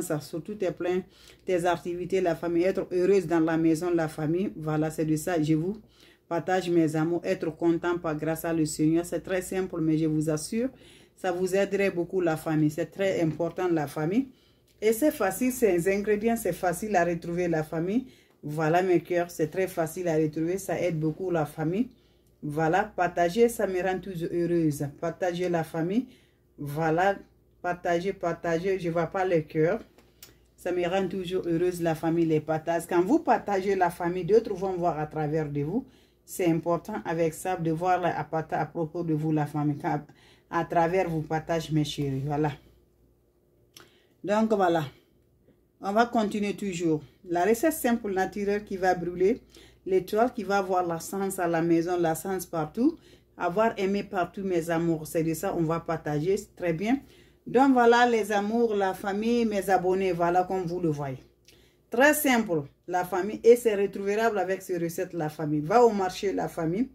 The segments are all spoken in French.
surtout tes pleins, tes activités, la famille, être heureuse dans la maison, la famille. Voilà, c'est de ça, je vous partage mes amours, être content par grâce à le Seigneur. C'est très simple, mais je vous assure, ça vous aiderait beaucoup la famille. C'est très important la famille. Et c'est facile, ces ingrédients, c'est facile à retrouver la famille. Voilà mes cœurs, c'est très facile à retrouver, ça aide beaucoup la famille. Voilà, partager, ça me rend toujours heureuse. Partager la famille, voilà, partager, partager, je ne vois pas le cœur. Ça me rend toujours heureuse, la famille les partage. Quand vous partagez la famille, d'autres vont voir à travers de vous. C'est important avec ça de voir à, à, propos de vous, la famille. à travers vous partage mes chéris, voilà. Donc voilà, on va continuer toujours. La recette simple naturelle qui va brûler, l'étoile qui va avoir la sens à la maison, la sens partout, avoir aimé partout mes amours. C'est de ça on va partager, très bien. Donc voilà les amours, la famille, mes abonnés, voilà comme vous le voyez. Très simple, la famille, et c'est retrouvable avec ces recettes la famille. Va au marché la famille.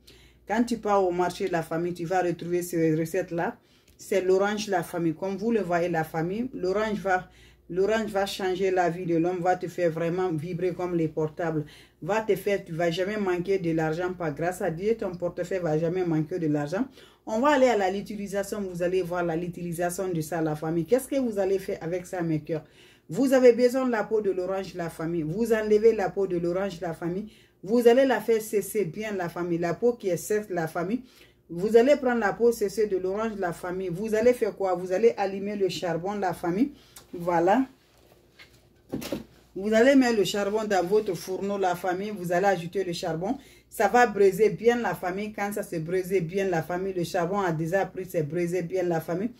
Quand tu pars au marché la famille, tu vas retrouver ces recettes-là c'est l'orange la famille. Comme vous le voyez, la famille, l'orange va, l'orange va changer la vie de l'homme, va te faire vraiment vibrer comme les portables. Va te faire, tu vas jamais manquer de l'argent, pas grâce à Dieu, ton portefeuille va jamais manquer de l'argent. On va aller à l'utilisation, vous allez voir l'utilisation de ça, la famille. Qu'est-ce que vous allez faire avec ça, mes cœurs? Vous avez besoin de la peau de l'orange, la famille. Vous enlevez la peau de l'orange, la famille. Vous allez la faire cesser bien, la famille. La peau qui est sèche, la famille. Vous allez prendre la peau c'est de l'orange la famille. Vous allez faire quoi? Vous allez allumer le charbon la famille. Voilà. Vous allez mettre le charbon dans votre fourneau, la famille. Vous allez ajouter le charbon. Ça va briser bien la famille. Quand ça se brise bien la famille, le charbon a déjà pris, c'est briser bien la famille.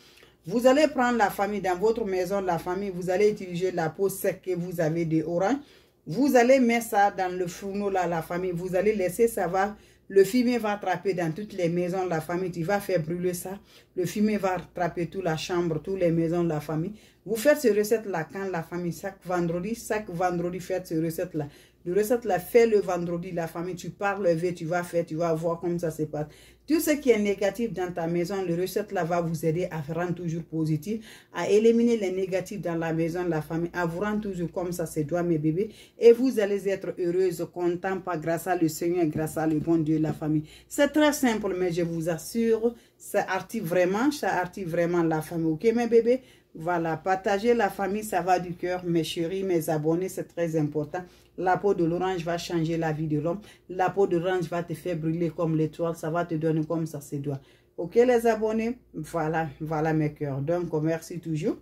Vous allez prendre la famille dans votre maison, la famille. Vous allez utiliser la peau sec que vous avez de orange. Vous allez mettre ça dans le fourneau, là, la famille. Vous allez laisser, ça va le fumier va attraper dans toutes les maisons de la famille. Tu vas faire brûler ça. Le fumier va attraper toute la chambre, toutes les maisons de la famille. Vous faites ce recette-là quand la famille, chaque vendredi, chaque vendredi, faites ce recette-là. Le recette-là, fais le vendredi, la famille, tu pars lever, tu vas faire, tu vas voir comment ça se passe. Tout ce qui est négatif dans ta maison, le recette-là va vous aider à rendre toujours positif, à éliminer les négatifs dans la maison, la famille, à vous rendre toujours comme ça se doit, mes bébés. Et vous allez être heureuse, content, pas grâce à le Seigneur, grâce à le bon Dieu, la famille. C'est très simple, mais je vous assure, ça active vraiment, ça active vraiment la famille. Ok, mes bébés? Voilà, partager la famille, ça va du cœur. Mes chéris, mes abonnés, c'est très important. La peau de l'orange va changer la vie de l'homme. La peau de l'orange va te faire brûler comme l'étoile. Ça va te donner comme ça se doit. Ok les abonnés? Voilà, voilà mes cœurs. Donc, merci toujours.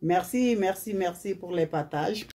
Merci, merci, merci pour les partages.